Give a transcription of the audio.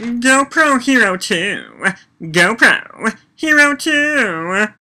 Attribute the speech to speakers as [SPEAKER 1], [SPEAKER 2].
[SPEAKER 1] GoPro Hero 2. GoPro Hero 2.